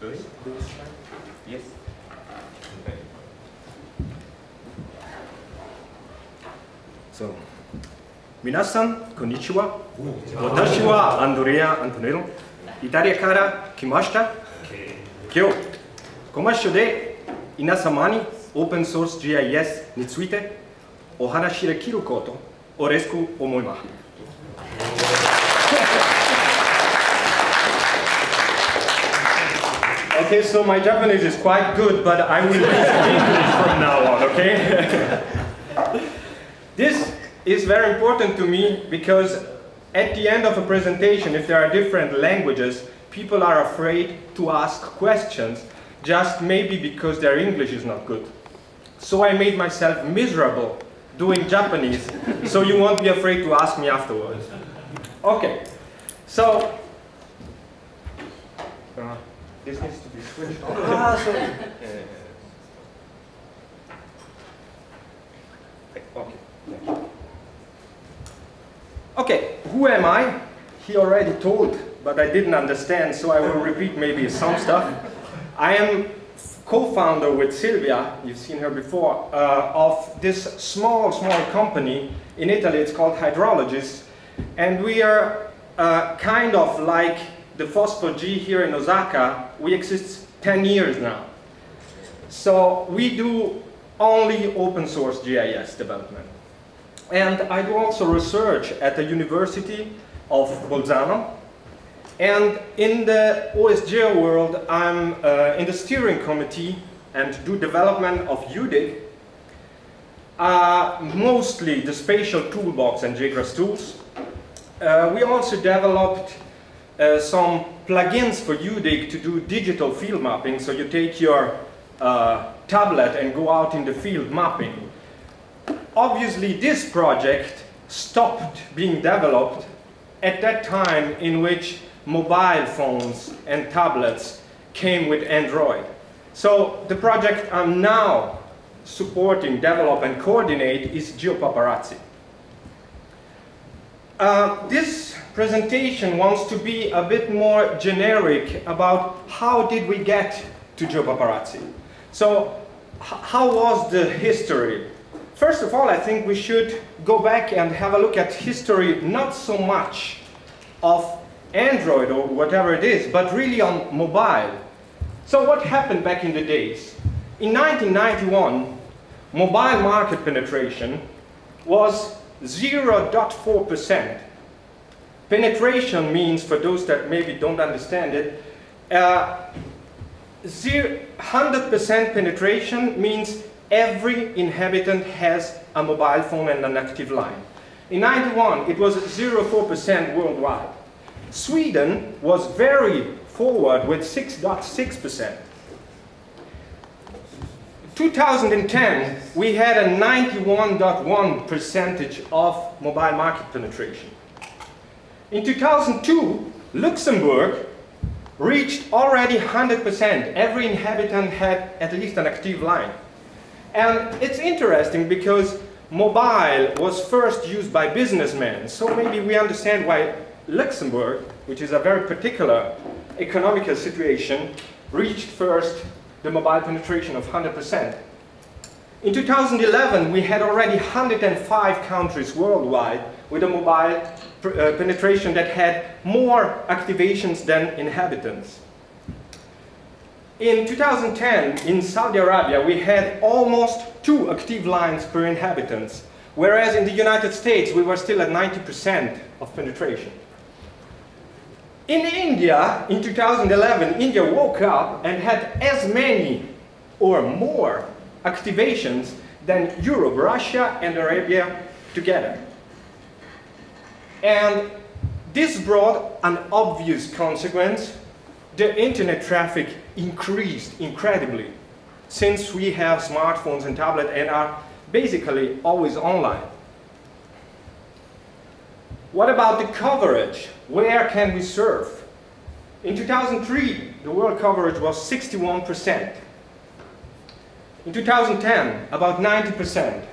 Do it? Do? Yes. Okay. So, 皆さん、こんにちは。私はアンドレア・アントネロ。イタリアから来ました。今日、この場で皆様にオープンソース GIS についてお話できることを嬉しく思います。Okay, so my Japanese is quite good, but I will use English from now on, okay? this is very important to me because at the end of a presentation, if there are different languages, people are afraid to ask questions just maybe because their English is not good. So I made myself miserable doing Japanese, so you won't be afraid to ask me afterwards. Okay, so uh, this needs to be switched on. Ah, so, uh, okay. Okay, who am I? He already told, but I didn't understand, so I will repeat maybe some stuff. I am co-founder with Silvia, you've seen her before, uh, of this small, small company in Italy. It's called HydroloGIS, and we are uh, kind of like the FOSS4G here in Osaka. We exist 10 years now. So we do only open source GIS development. And I do also research at the University of Bolzano. And in the OSGeo world, I'm uh, in the steering committee and do development of UDIG, uh, mostly the spatial toolbox and JGRASS tools. Uh, we also developed uh, some plugins for UDIG to do digital field mapping. So you take your uh, tablet and go out in the field mapping obviously this project stopped being developed at that time in which mobile phones and tablets came with Android. So the project I'm now supporting, develop and coordinate is GeoPaparazzi. Uh, this presentation wants to be a bit more generic about how did we get to GeoPaparazzi. So how was the history First of all, I think we should go back and have a look at history, not so much of Android or whatever it is, but really on mobile. So what happened back in the days? In 1991, mobile market penetration was 0.4%. Penetration means, for those that maybe don't understand it, 100% uh, penetration means every inhabitant has a mobile phone and an active line. In 91, it was 0.4% worldwide. Sweden was very forward with 6.6%. 2010, we had a 91.1 percentage of mobile market penetration. In 2002, Luxembourg reached already 100%. Every inhabitant had at least an active line. And it's interesting because mobile was first used by businessmen, so maybe we understand why Luxembourg, which is a very particular economical situation, reached first the mobile penetration of 100%. In 2011, we had already 105 countries worldwide with a mobile uh, penetration that had more activations than inhabitants. In 2010, in Saudi Arabia, we had almost two active lines per inhabitants, whereas in the United States, we were still at 90% of penetration. In India, in 2011, India woke up and had as many or more activations than Europe, Russia, and Arabia together. And this brought an obvious consequence. The internet traffic increased incredibly since we have smartphones and tablets and are basically always online. What about the coverage? Where can we surf? In 2003, the world coverage was 61%. In 2010, about 90%.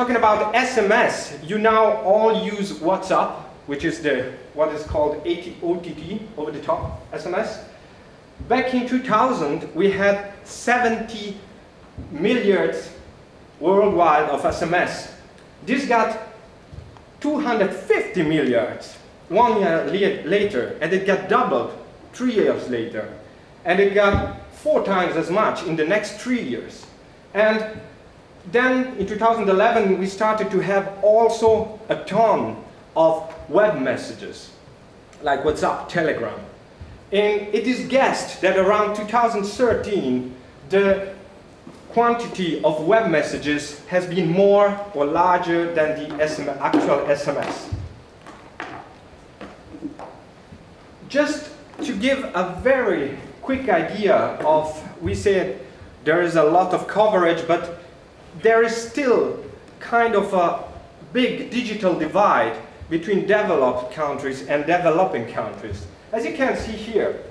Talking about SMS, you now all use WhatsApp which is the what is called OTT, over the top SMS. Back in 2000, we had 70 milliards worldwide of SMS. This got 250 milliards one year later, and it got doubled three years later. And it got four times as much in the next three years. And then in 2011, we started to have also a ton of web messages, like WhatsApp, Telegram. And it is guessed that around 2013, the quantity of web messages has been more or larger than the SM actual SMS. Just to give a very quick idea of, we said there is a lot of coverage, but there is still kind of a big digital divide between developed countries and developing countries. As you can see here,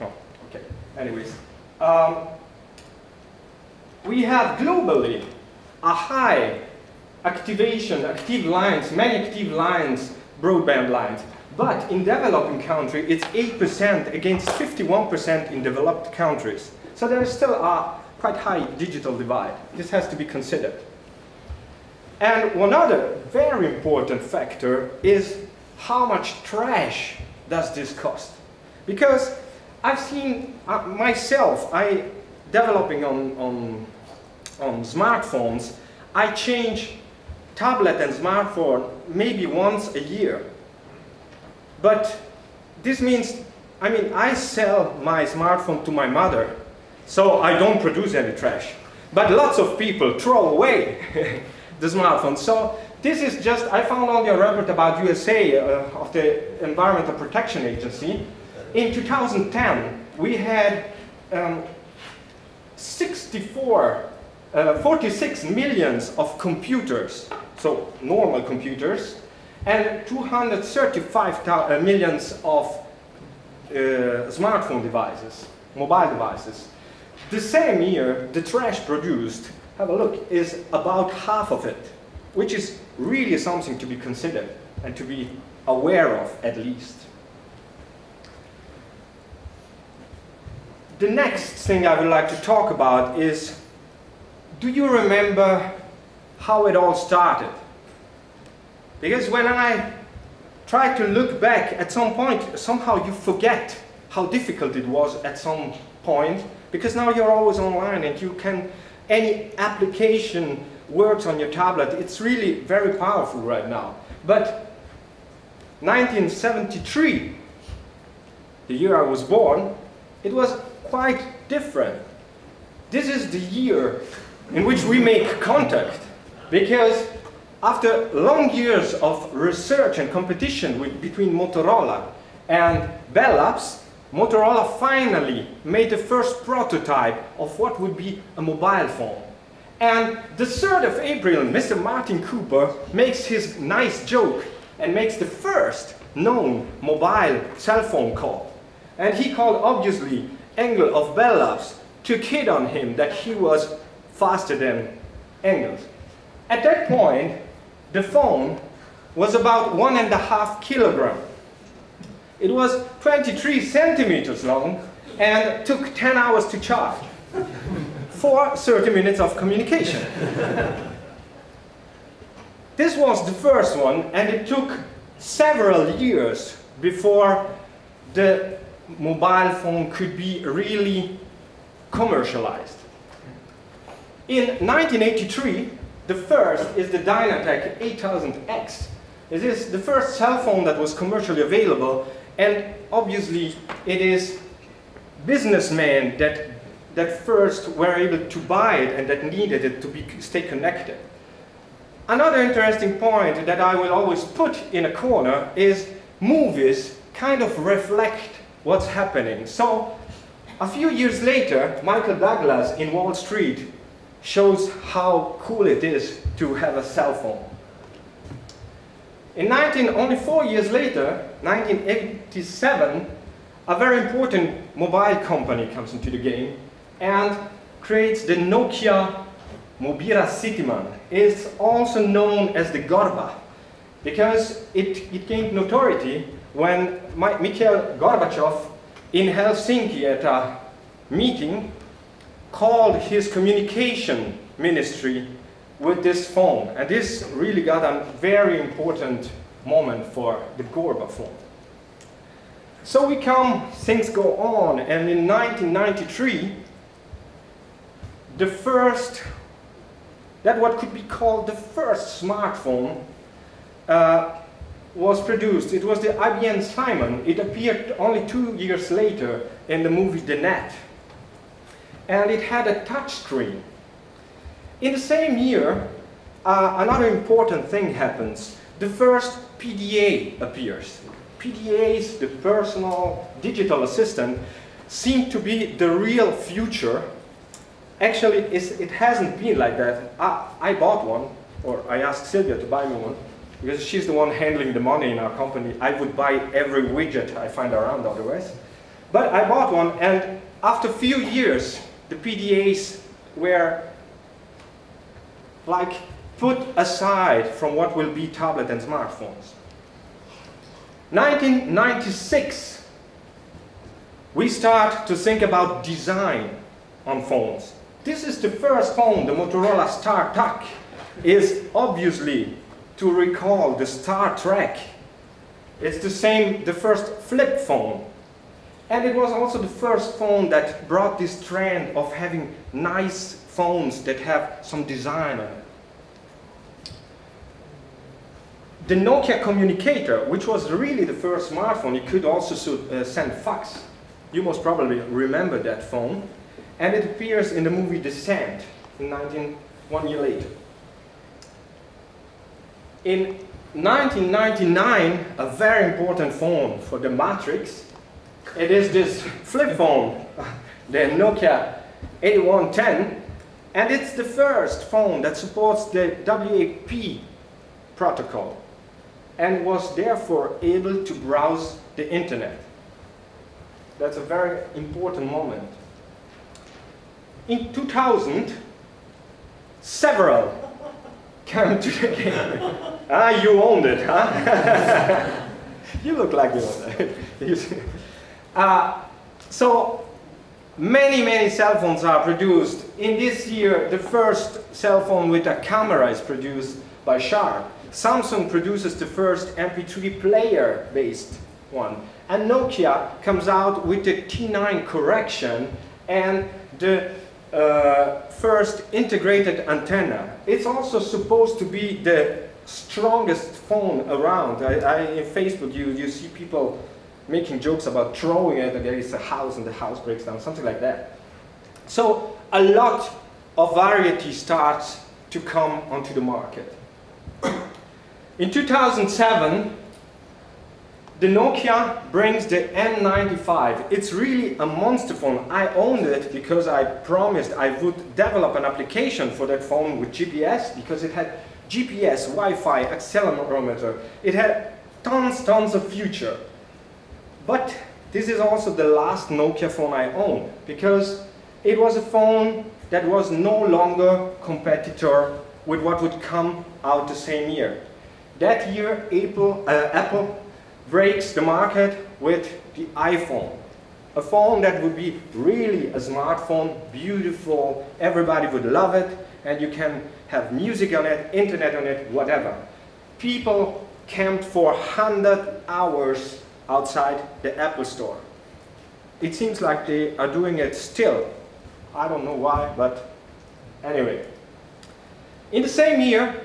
oh, okay, anyways, um, we have globally a high activation, active lines, many active lines, broadband lines. But in developing countries, it's 8% against 51% in developed countries. So there is still a quite high digital divide. This has to be considered. And one other very important factor is how much trash does this cost? Because I've seen uh, myself, I developing on, on, on smartphones, I change tablet and smartphone maybe once a year. But this means, I mean, I sell my smartphone to my mother, so I don't produce any trash. But lots of people throw away the smartphone. So this is just, I found only a report about USA uh, of the Environmental Protection Agency. In 2010, we had um, 64, uh, 46 millions of computers, so normal computers, and 235 uh, millions of uh, smartphone devices, mobile devices. The same year, the trash produced, have a look, is about half of it, which is really something to be considered and to be aware of at least. The next thing I would like to talk about is, do you remember how it all started? Because when I try to look back at some point, somehow you forget how difficult it was at some point, because now you're always online and you can, any application works on your tablet. It's really very powerful right now. But 1973, the year I was born, it was quite different. This is the year in which we make contact because after long years of research and competition with, between Motorola and Bell Labs, Motorola finally made the first prototype of what would be a mobile phone. And the 3rd of April, Mr. Martin Cooper makes his nice joke and makes the first known mobile cell phone call. And he called, obviously, Engel of Bell Labs to kid on him that he was faster than Engels. At that point, the phone was about one and a half kilogram. It was 23 centimeters long and took 10 hours to charge for 30 minutes of communication. this was the first one and it took several years before the mobile phone could be really commercialized. In 1983, the first is the Dynatec 8000X. It is the first cell phone that was commercially available and obviously it is businessmen that, that first were able to buy it and that needed it to be, stay connected. Another interesting point that I will always put in a corner is movies kind of reflect what's happening. So a few years later, Michael Douglas in Wall Street shows how cool it is to have a cell phone. In 19, only four years later, 1987, a very important mobile company comes into the game and creates the Nokia Mobira Cityman. It's also known as the Gorba. because it, it gained notoriety when Mikhail Gorbachev in Helsinki at a meeting called his communication ministry with this phone. And this really got a very important moment for the Gorba phone. So we come, things go on, and in 1993, the first, that what could be called the first smartphone uh, was produced. It was the IBM Simon. It appeared only two years later in the movie The Net. And it had a touch screen. In the same year, uh, another important thing happens. The first PDA appears. PDAs, the personal digital assistant, seem to be the real future. Actually, it hasn't been like that. I, I bought one, or I asked Silvia to buy me one, because she's the one handling the money in our company. I would buy every widget I find around otherwise. But I bought one, and after a few years, the PDAs were like put aside from what will be tablet and smartphones. 1996, we start to think about design on phones. This is the first phone, the Motorola StarTAC, is obviously to recall the Star Trek. It's the same, the first flip phone. And it was also the first phone that brought this trend of having nice phones that have some design on it. The Nokia communicator, which was really the first smartphone, it could also uh, send fax. You most probably remember that phone. And it appears in the movie The Saint in 19, one year later. In 1999, a very important phone for the Matrix, it is this flip phone, the Nokia 8110, and it's the first phone that supports the WAP protocol and was therefore able to browse the internet. That's a very important moment. In 2000, several came to the game. ah, you owned it, huh? you look like you owned it. uh, so, many, many cell phones are produced. In this year, the first cell phone with a camera is produced by Sharp. Samsung produces the first MP3 player-based one. And Nokia comes out with the T9 correction and the uh, first integrated antenna. It's also supposed to be the strongest phone around. I, I, in Facebook, you, you see people making jokes about throwing it against a house and the house breaks down, something like that. So a lot of variety starts to come onto the market. In 2007, the Nokia brings the N95. It's really a monster phone. I owned it because I promised I would develop an application for that phone with GPS because it had GPS, Wi-Fi, accelerometer. It had tons, tons of future. But this is also the last Nokia phone I own because it was a phone that was no longer competitor with what would come out the same year. That year, Apple, uh, Apple breaks the market with the iPhone. A phone that would be really a smartphone, beautiful, everybody would love it, and you can have music on it, internet on it, whatever. People camped for 100 hours outside the Apple store. It seems like they are doing it still. I don't know why, but anyway. In the same year,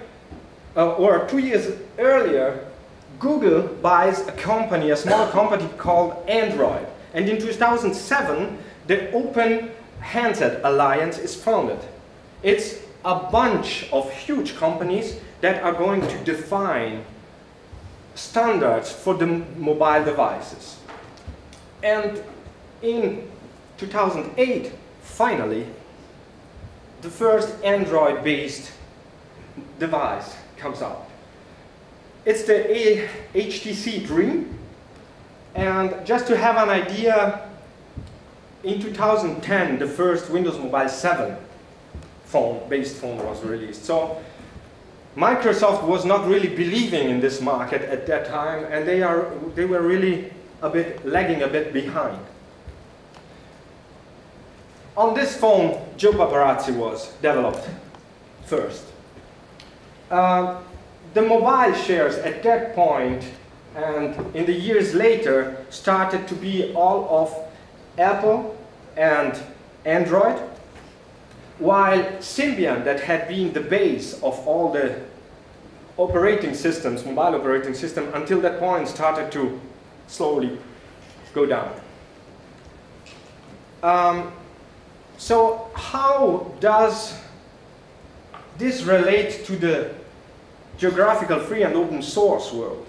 uh, or two years earlier, Google buys a company, a small company called Android. And in 2007, the Open Handset Alliance is founded. It's a bunch of huge companies that are going to define standards for the mobile devices. And in 2008, finally, the first Android-based device comes out. It's the HTC Dream. And just to have an idea, in 2010, the first Windows Mobile 7 phone, based phone was released. So Microsoft was not really believing in this market at that time, and they, are, they were really a bit lagging a bit behind. On this phone, GeoPaparazzi was developed first. Uh, the mobile shares at that point and in the years later started to be all of Apple and Android, while Symbian, that had been the base of all the operating systems, mobile operating system, until that point started to slowly go down. Um, so how does this relate to the geographical free and open source world?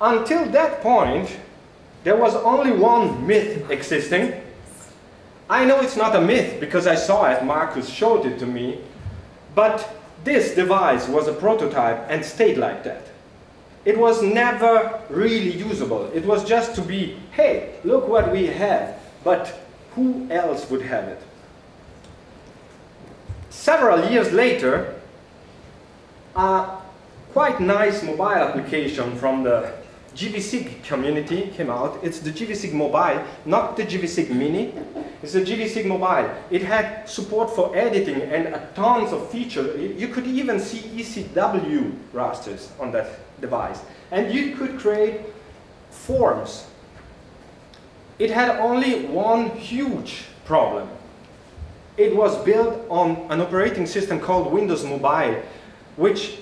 Until that point, there was only one myth existing. I know it's not a myth because I saw it, Marcus showed it to me, but this device was a prototype and stayed like that. It was never really usable. It was just to be, hey, look what we have, but who else would have it? Several years later, a quite nice mobile application from the GVSig community came out. It's the GVSig Mobile, not the GVSig Mini. It's the GVSig Mobile. It had support for editing and tons of features. You could even see ECW rasters on that device. And you could create forms. It had only one huge problem. It was built on an operating system called Windows Mobile, which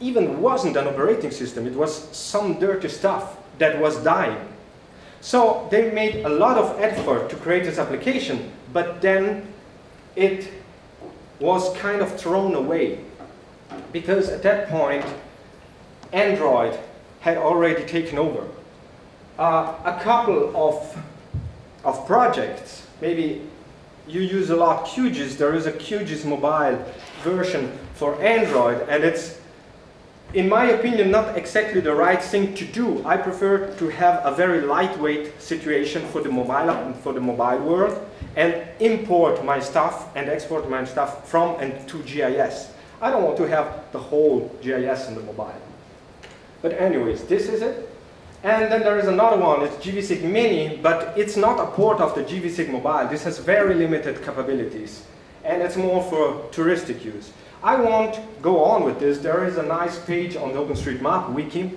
even wasn't an operating system, it was some dirty stuff that was dying. So they made a lot of effort to create this application, but then it was kind of thrown away. Because at that point, Android had already taken over. Uh, a couple of, of projects, maybe you use a lot QGIS, there is a QGIS mobile version for Android, and it's in my opinion, not exactly the right thing to do. I prefer to have a very lightweight situation for the mobile for the mobile world and import my stuff and export my stuff from and to GIS. I don't want to have the whole GIS in the mobile. But anyways, this is it. And then there is another one, it's GVSig Mini, but it's not a port of the GVSig Mobile. This has very limited capabilities. And it's more for touristic use. I won't go on with this. There is a nice page on the OpenStreetMap wiki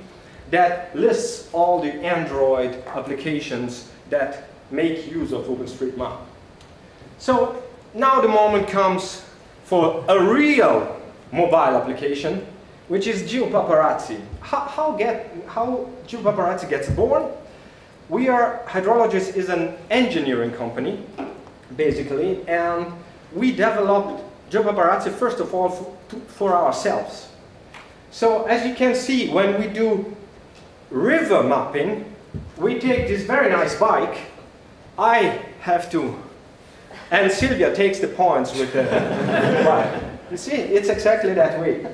that lists all the Android applications that make use of OpenStreetMap. So now the moment comes for a real mobile application, which is GeoPaparazzi. How, how, get, how GeoPaparazzi gets born? We are, HydroloGIS is an engineering company, basically, and we developed GeoPaparazzi, first of all, for, for ourselves. So as you can see, when we do river mapping, we take this very nice bike. I have to, and Silvia takes the points with the bike. You see, it's exactly that way.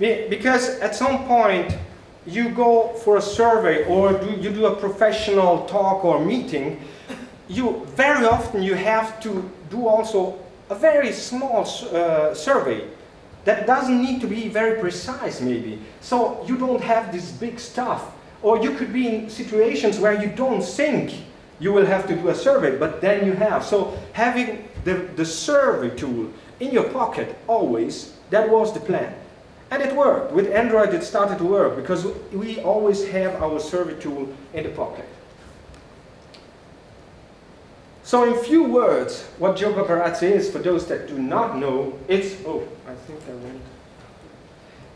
Because at some point, you go for a survey or do, you do a professional talk or meeting, you very often you have to do also a very small uh, survey that doesn't need to be very precise maybe. So you don't have this big stuff. Or you could be in situations where you don't think you will have to do a survey, but then you have. So having the, the survey tool in your pocket always, that was the plan. And it worked. With Android it started to work because we always have our survey tool in the pocket. So in few words, what GeoPaparazzi is, for those that do not know, it's, oh, I think I went.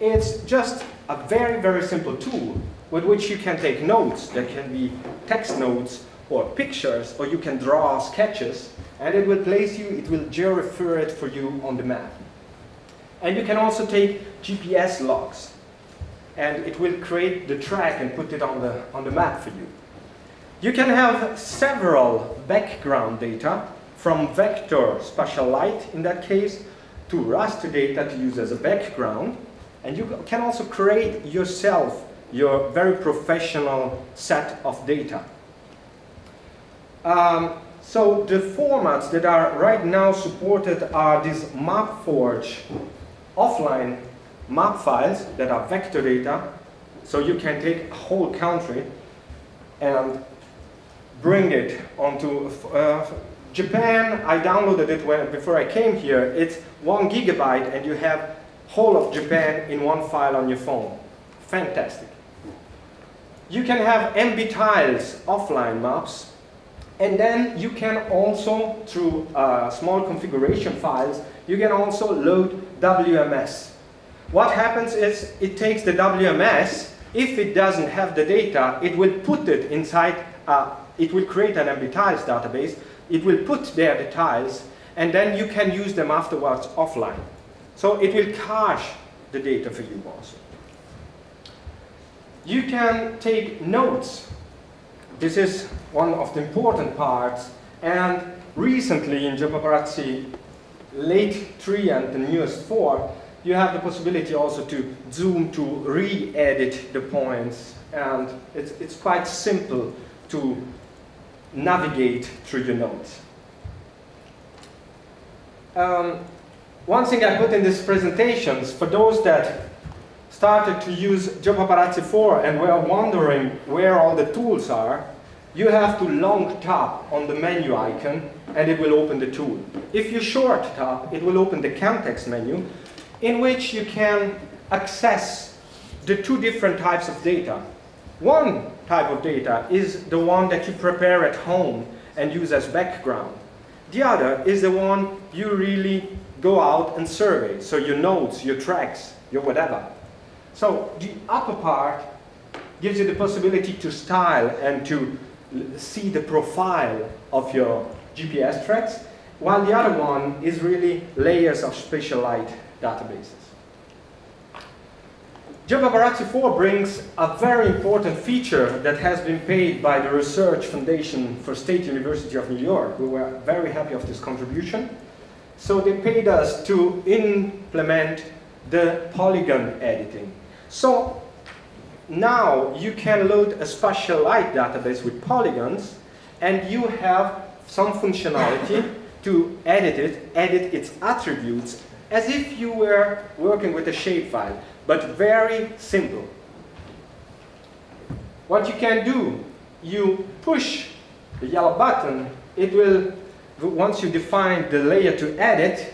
It's just a very, very simple tool with which you can take notes. There can be text notes or pictures, or you can draw sketches, and it will place you, it will geo-refer it for you on the map. And you can also take GPS logs, and it will create the track and put it on the, on the map for you. You can have several background data from vector SpatiaLite in that case to raster data to use as a background and you can also create yourself your very professional set of data. Um, so the formats that are right now supported are this Mapsforge offline map files that are vector data. So you can take a whole country and bring it onto uh, Japan. I downloaded it when, before I came here. It's one gigabyte and you have whole of Japan in one file on your phone. Fantastic. You can have MB tiles offline maps and then you can also, through uh, small configuration files, you can also load WMS. What happens is it takes the WMS, if it doesn't have the data, it will put it inside, uh, it will create an MB tiles database, it will put there the tiles, and then you can use them afterwards offline. So it will cache the data for you also. You can take notes this is one of the important parts. And recently in Job late 3 and the newest 4, you have the possibility also to zoom to re-edit the points. And it's, it's quite simple to navigate through your notes. Um, one thing I put in these presentations, for those that started to use GeoPaparazzi 4 and were wondering where all the tools are, you have to long tap on the menu icon and it will open the tool. If you short tap, it will open the context menu in which you can access the two different types of data. One type of data is the one that you prepare at home and use as background. The other is the one you really go out and survey, so your notes, your tracks, your whatever. So the upper part gives you the possibility to style and to see the profile of your GPS tracks, while the other one is really layers of SpatiaLite databases. Paparazzi 4 brings a very important feature that has been paid by the Research Foundation for State University of New York. We were very happy of this contribution. So they paid us to implement the polygon editing. So now you can load a SpatiaLite database with polygons and you have some functionality to edit it, edit its attributes as if you were working with a shapefile, but very simple. What you can do, you push the yellow button, it will, once you define the layer to edit,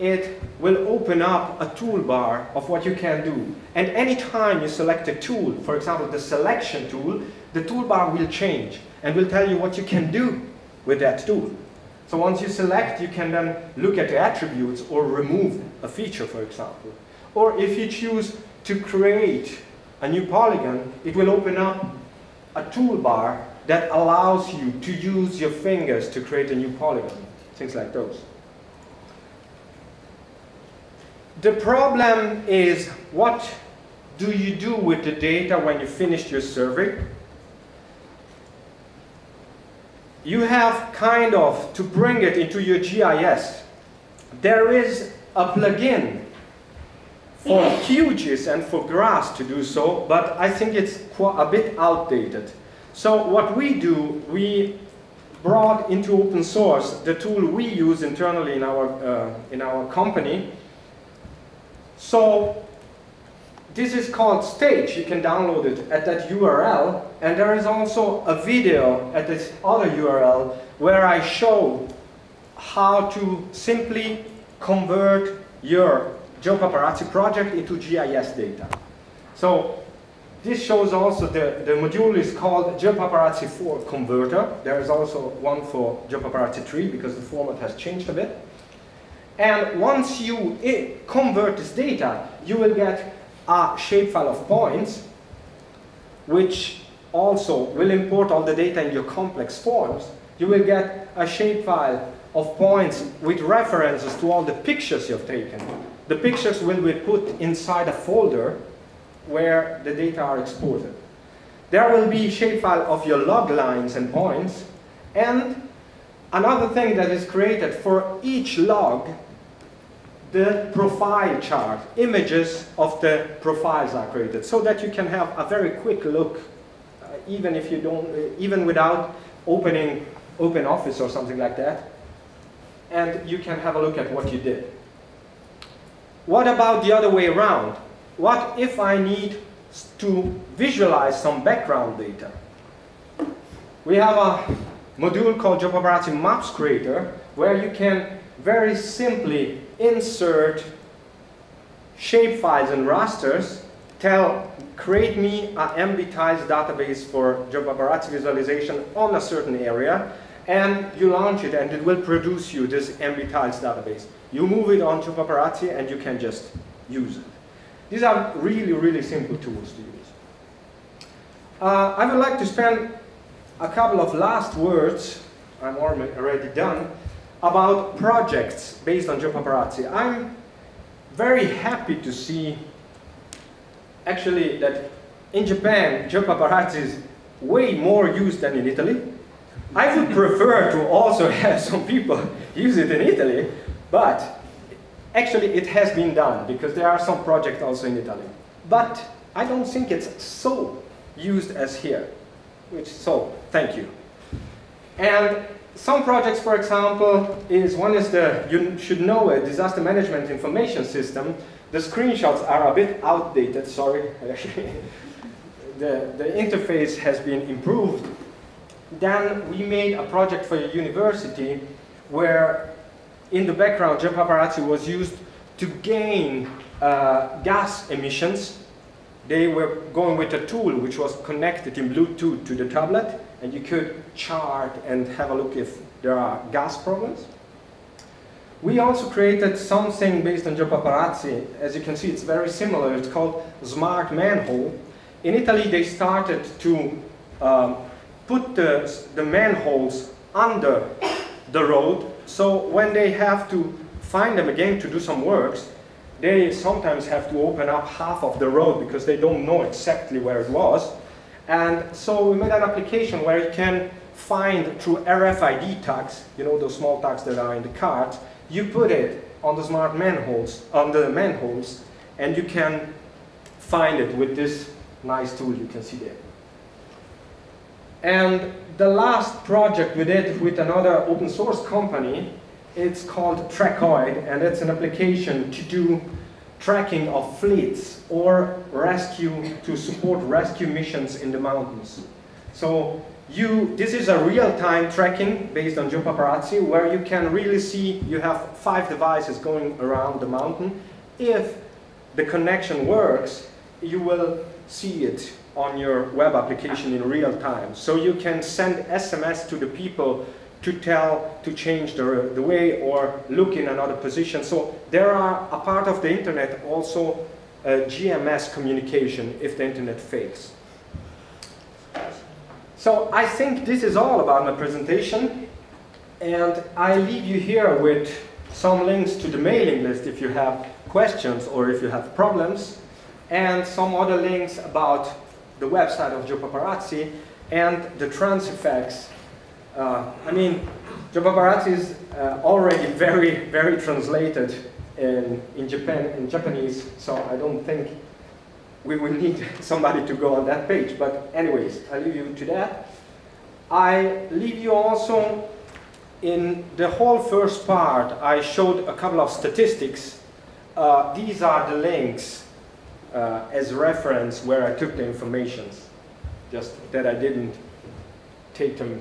it will open up a toolbar of what you can do. And anytime you select a tool, for example, the selection tool, the toolbar will change and will tell you what you can do with that tool. So once you select, you can then look at the attributes or remove a feature, for example. Or if you choose to create a new polygon, it will open up a toolbar that allows you to use your fingers to create a new polygon, things like those. The problem is what do you do with the data when you finish your survey? You have kind of to bring it into your GIS. There is a plugin for QGIS and for GRASS to do so, but I think it's a bit outdated. So what we do, we brought into open source the tool we use internally in our, uh, in our company, so this is called Stage. You can download it at that URL. And there is also a video at this other URL where I show how to simply convert your GeoPaparazzi project into GIS data. So this shows also the, the module is called GeoPaparazzi 4 Converter. There is also one for GeoPaparazzi 3 because the format has changed a bit. And once you convert this data, you will get a shapefile of points, which also will import all the data in your complex forms. You will get a shapefile of points with references to all the pictures you've taken. The pictures will be put inside a folder where the data are exported. There will be shapefile of your log lines and points, and another thing that is created for each log the profile chart, images of the profiles are created so that you can have a very quick look uh, even if you don't, uh, even without opening open office or something like that and you can have a look at what you did. what about the other way around? What if I need to visualize some background data? We have a module called GeoPaparazzi Maps Creator where you can very simply insert shapefiles and rasters, tell, create me a MBTiles database for Job visualization on a certain area, and you launch it and it will produce you this MBTiles database. You move it onto Paparazzi and you can just use it. These are really, really simple tools to use. Uh, I would like to spend a couple of last words, I'm already done, about projects based on Paparazzi. I'm very happy to see actually that in Japan, Paparazzi is way more used than in Italy. I would prefer to also have some people use it in Italy, but actually it has been done because there are some projects also in Italy. But I don't think it's so used as here, which so thank you. And some projects, for example, is one is the, you should know a disaster management information system. The screenshots are a bit outdated, sorry. the, the interface has been improved. Then we made a project for a university where in the background, GeoPaparazzi was used to gain uh, gas emissions. They were going with a tool which was connected in Bluetooth to the tablet and you could chart and have a look if there are gas problems. We also created something based on GeoPaparazzi. As you can see, it's very similar. It's called Smart Manhole. In Italy, they started to um, put the, the manholes under the road. So when they have to find them again to do some works, they sometimes have to open up half of the road because they don't know exactly where it was. And so we made an application where you can find through RFID tags, you know those small tags that are in the cart, you put it on the smart manholes, on the manholes, and you can find it with this nice tool you can see there. And the last project we did with another open source company, it's called Trackoid, and it's an application to do tracking of fleets or rescue to support rescue missions in the mountains. So you, this is a real-time tracking based on GeoPaparazzi where you can really see you have five devices going around the mountain. If the connection works, you will see it on your web application in real time. So you can send SMS to the people to tell to change the, the way or look in another position. So there are a part of the internet also uh, GMS communication if the internet fails. So I think this is all about my presentation and I leave you here with some links to the mailing list if you have questions or if you have problems and some other links about the website of GeoPaparazzi and the Transifex uh, I mean, GeoPaparazzi is uh, already very, very translated in, in Japan, in Japanese, so I don't think we will need somebody to go on that page. But anyways, I leave you to that. I leave you also in the whole first part, I showed a couple of statistics. Uh, these are the links uh, as reference where I took the information, just that I didn't take them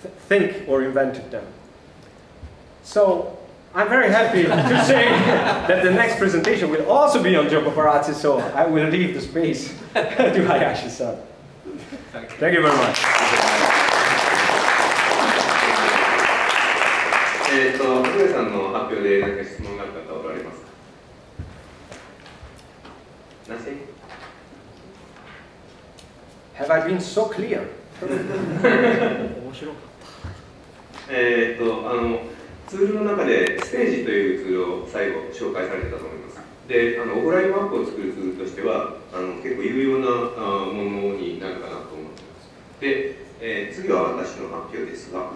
think or invented them. So I'm very happy to say that the next presentation will also be on GeoPaparazzi, so I will leave the space to Hayashi-san. Thank, Thank you very much. Uh, Have I been so clear? えー、っとあのツールの中でステージというツールを最後紹介されてたと思います。であのオフラインマップを作るツールとしてはあの結構有用なあものになるかなと思っています。で、えー、次は私の発表ですが